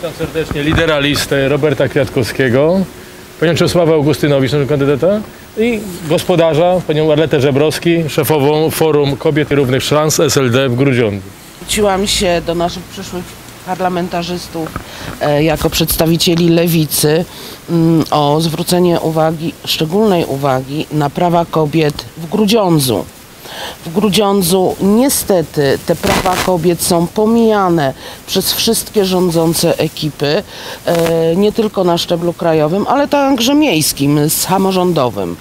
Witam serdecznie lidera listy Roberta Kwiatkowskiego, panią Czesławę Augustynowicz, kandydata i gospodarza, panią Arletę Żebrowski, szefową Forum Kobiet i Równych Szans SLD w Grudziądzu. Zwróciłam się do naszych przyszłych parlamentarzystów e, jako przedstawicieli lewicy mm, o zwrócenie uwagi, szczególnej uwagi na prawa kobiet w Grudziądzu. W Grudziądzu niestety te prawa kobiet są pomijane przez wszystkie rządzące ekipy, e, nie tylko na szczeblu krajowym, ale także miejskim, samorządowym.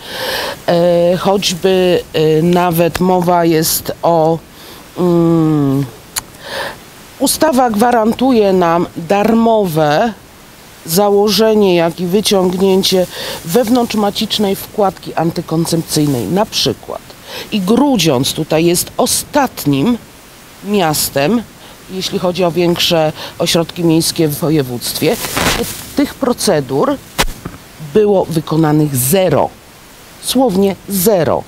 E, choćby e, nawet mowa jest o mm, Ustawa gwarantuje nam darmowe założenie, jak i wyciągnięcie wewnątrzmacicznej wkładki antykoncepcyjnej na przykład. I Grudziądz tutaj jest ostatnim miastem, jeśli chodzi o większe ośrodki miejskie w województwie. Tych procedur było wykonanych zero. Słownie zero.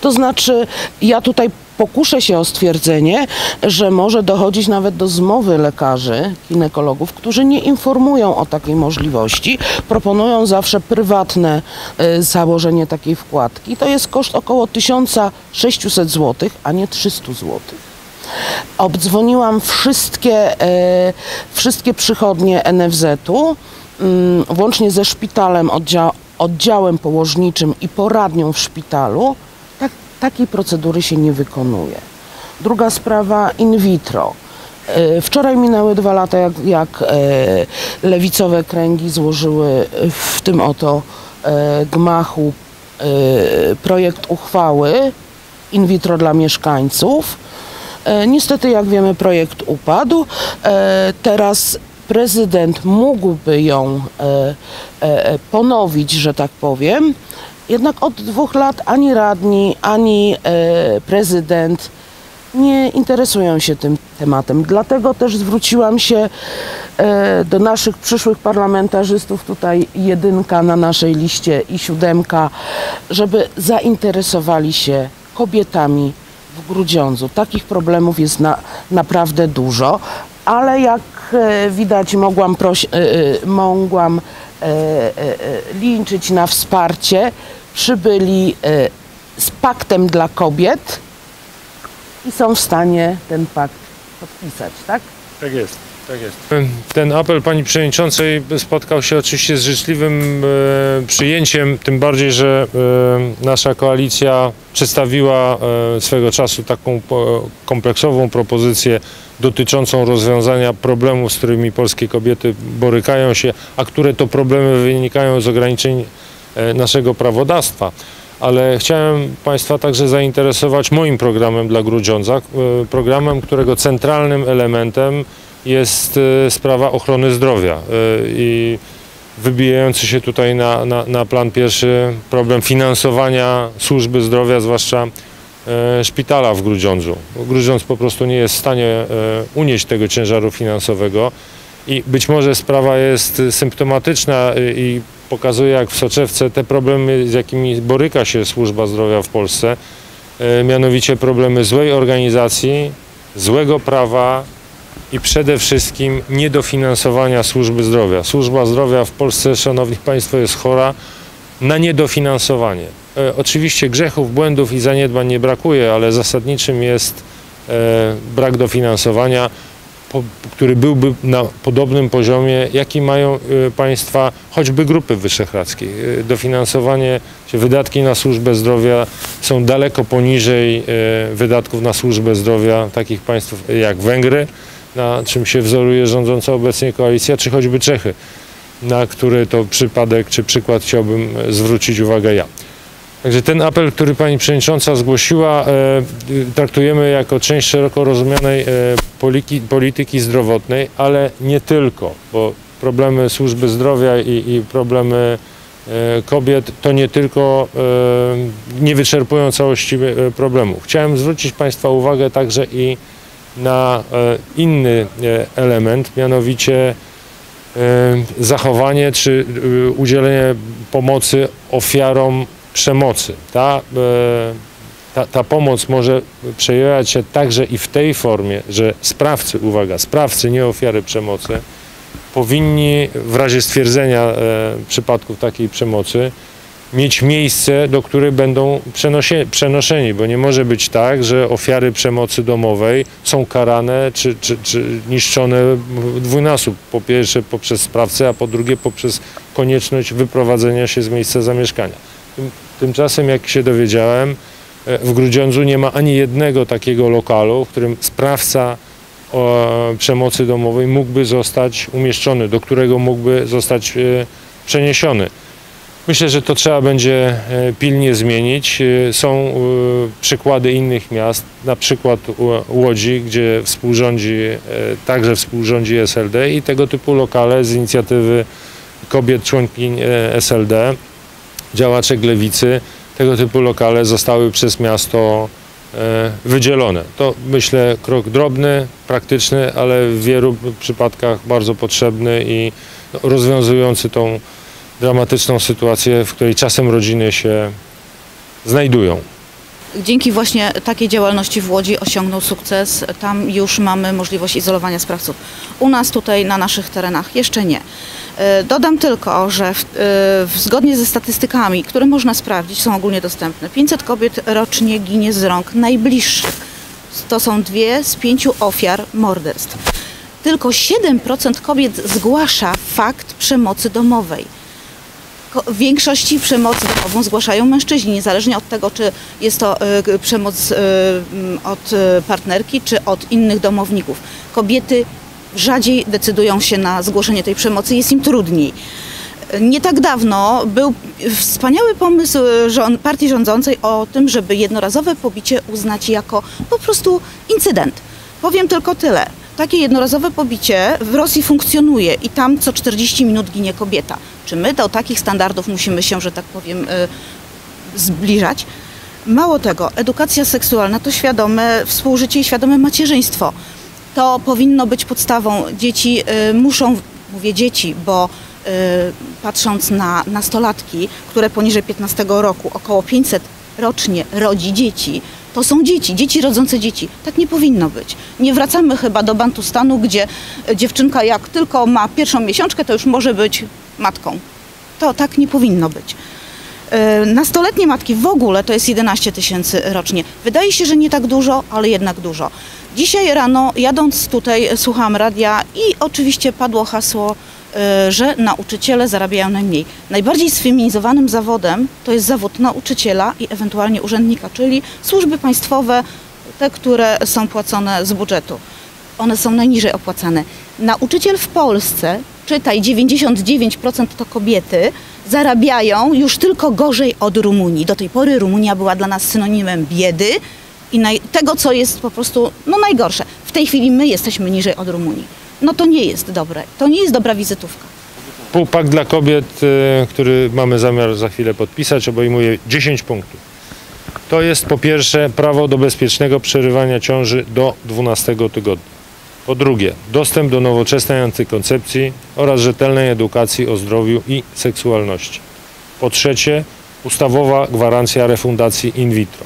To znaczy, ja tutaj pokuszę się o stwierdzenie, że może dochodzić nawet do zmowy lekarzy, ginekologów, którzy nie informują o takiej możliwości, proponują zawsze prywatne y, założenie takiej wkładki. To jest koszt około 1600 zł, a nie 300 zł. Obdzwoniłam wszystkie, e, wszystkie przychodnie NFZ-u, mm, włącznie ze szpitalem, oddzia- oddziałem położniczym i poradnią w szpitalu. Tak, takiej procedury się nie wykonuje. Druga sprawa in vitro. E, Wczoraj minęły dwa lata, jak, jak e, lewicowe kręgi złożyły w tym oto e, gmachu projekt uchwały in vitro dla mieszkańców. Niestety, jak wiemy, projekt upadł. Teraz prezydent mógłby ją ponowić, że tak powiem. Jednak od dwóch lat ani radni, ani e, prezydent nie interesują się tym tematem. Dlatego też zwróciłam się e, do naszych przyszłych parlamentarzystów, tutaj jedynka na naszej liście i siódemka, żeby zainteresowali się kobietami w Grudziądzu. Takich problemów jest na, naprawdę dużo, ale jak e, widać mogłam, prosi, e, e, mogłam e, e, liczyć na wsparcie. Przybyli e, z paktem dla kobiet i są w stanie ten pakt podpisać, tak? Tak jest. Tak jest. Ten apel pani przewodniczącej spotkał się oczywiście z życzliwym e, przyjęciem, tym bardziej, że e, nasza koalicja przedstawiła e, swego czasu taką po, kompleksową propozycję dotyczącą rozwiązania problemów, z którymi polskie kobiety borykają się, a które to problemy wynikają z ograniczeń e, naszego prawodawstwa. Ale chciałem Państwa także zainteresować moim programem dla Grudziądza, e, programem, którego centralnym elementem jest e, sprawa ochrony zdrowia e, i wybijający się tutaj na, na, na plan pierwszy problem finansowania służby zdrowia, zwłaszcza e, szpitala w Grudziądzu. Grudziądz po prostu nie jest w stanie e, unieść tego ciężaru finansowego i być może sprawa jest symptomatyczna i, i pokazuje jak w soczewce te problemy, z jakimi boryka się służba zdrowia w Polsce, e, mianowicie problemy złej organizacji, złego prawa, i przede wszystkim niedofinansowania służby zdrowia. Służba zdrowia w Polsce, szanowni państwo, jest chora na niedofinansowanie. E, oczywiście grzechów, błędów i zaniedbań nie brakuje, ale zasadniczym jest e, brak dofinansowania, po, który byłby na podobnym poziomie, jaki mają e, państwa, choćby Grupy Wyszehradzkiej. E, dofinansowanie, wydatki na służbę zdrowia są daleko poniżej e, wydatków na służbę zdrowia takich państw jak Węgry, na czym się wzoruje rządząca obecnie koalicja, czy choćby Czechy, na który to przypadek czy przykład chciałbym zwrócić uwagę ja. Także ten apel, który pani przewodnicząca zgłosiła, e, traktujemy jako część szeroko rozumianej e, polityki zdrowotnej, ale nie tylko, bo problemy służby zdrowia i, i problemy e, kobiet to nie tylko nie wyczerpują całości problemu. Chciałem zwrócić Państwa uwagę także i na inny element, mianowicie zachowanie czy udzielenie pomocy ofiarom przemocy. Ta, e, ta, ta pomoc może przejawiać się także i w tej formie, że sprawcy, uwaga, sprawcy, nie ofiary przemocy, powinni w razie stwierdzenia e, przypadków takiej przemocy mieć miejsce, do których będą przenoszeni, bo nie może być tak, że ofiary przemocy domowej są karane czy, czy, czy niszczone dwójnasób. Po pierwsze poprzez sprawcę, a po drugie poprzez konieczność wyprowadzenia się z miejsca zamieszkania. Tym, tymczasem, jak się dowiedziałem, e, w Grudziądzu nie ma ani jednego takiego lokalu, w którym sprawca przemocy domowej mógłby zostać umieszczony, do którego mógłby zostać e, przeniesiony. Myślę, że to trzeba będzie e, pilnie zmienić. Są przykłady innych miast, na przykład Łodzi, gdzie współrządzi, także współrządzi SLD i tego typu lokale z inicjatywy kobiet członkiń SLD, działaczek lewicy, tego typu lokale zostały przez miasto e, wydzielone. To myślę krok drobny, praktyczny, ale w wielu przypadkach bardzo potrzebny i rozwiązujący tą dramatyczną sytuację, w której czasem rodziny się znajdują. Dzięki właśnie takiej działalności w Łodzi osiągnął sukces. Tam już mamy możliwość izolowania sprawców. U nas tutaj na naszych terenach jeszcze nie. E, Dodam tylko, że e, w, zgodnie ze statystykami, które można sprawdzić, są ogólnie dostępne, 500 kobiet rocznie ginie z rąk najbliższych. To są dwie z pięciu ofiar morderstw. Tylko 7% kobiet zgłasza fakt przemocy domowej. W większości przemoc domową zgłaszają mężczyźni, niezależnie od tego, czy jest to e, przemoc od partnerki, czy od innych domowników. Kobiety rzadziej decydują się na zgłoszenie tej przemocy, jest im trudniej. Nie tak dawno był wspaniały pomysł e, partii rządzącej o tym, żeby jednorazowe pobicie uznać jako po prostu incydent. Powiem tylko tyle. Takie jednorazowe pobicie w Rosji funkcjonuje i tam co 40 minut ginie kobieta. Czy my do takich standardów musimy się, że tak powiem, e, zbliżać? Mało tego, edukacja seksualna to świadome współżycie i świadome macierzyństwo. To powinno być podstawą. Dzieci y, muszą, mówię dzieci, bo y, patrząc na nastolatki, które poniżej 15 roku, około 500 rocznie rodzi dzieci, to są dzieci, dzieci rodzące dzieci. Tak nie powinno być. Nie wracamy chyba do Bantustanu, gdzie y, dziewczynka jak tylko ma pierwszą miesiączkę, to już może być matką. To tak nie powinno być. E, Nastoletnie matki w ogóle to jest 11 tysięcy rocznie. Wydaje się, że nie tak dużo, ale jednak dużo. Dzisiaj rano jadąc tutaj słuchałam radia i oczywiście padło hasło, e, że nauczyciele zarabiają najmniej. Najbardziej sfeminizowanym zawodem to jest zawód nauczyciela i ewentualnie urzędnika, czyli służby państwowe, te, które są płacone z budżetu. One są najniżej opłacane. Nauczyciel w Polsce, czytaj 99% to kobiety, zarabiają już tylko gorzej od Rumunii. Do tej pory Rumunia była dla nas synonimem biedy i tego, co jest po prostu no, najgorsze. W tej chwili my jesteśmy niżej od Rumunii. No to nie jest dobre. To nie jest dobra wizytówka. Półpak dla kobiet, e, który mamy zamiar za chwilę podpisać, obejmuje 10 punktów. To jest po pierwsze prawo do bezpiecznego przerywania ciąży do 12 tygodnia. Po drugie, dostęp do nowoczesnej antykoncepcji oraz rzetelnej edukacji o zdrowiu i seksualności. Po trzecie, ustawowa gwarancja refundacji in vitro.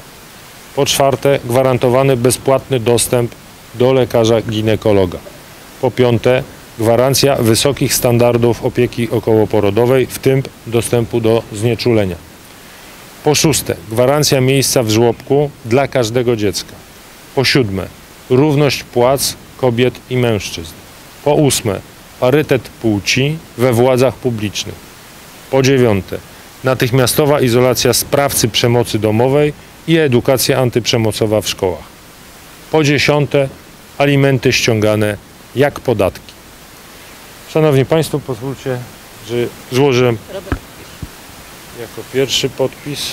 Po czwarte, gwarantowany bezpłatny dostęp do lekarza ginekologa. Po piąte, gwarancja wysokich standardów opieki okołoporodowej, w tym dostępu do znieczulenia. Po szóste, gwarancja miejsca w żłobku dla każdego dziecka. Po siódme, równość płac kobiet i mężczyzn. Po ósme, parytet płci we władzach publicznych. Po dziewiąte, natychmiastowa izolacja sprawcy przemocy domowej i edukacja antyprzemocowa w szkołach. Po dziesiąte, alimenty ściągane jak podatki. Szanowni Państwo, pozwólcie, że złożę jako pierwszy podpis.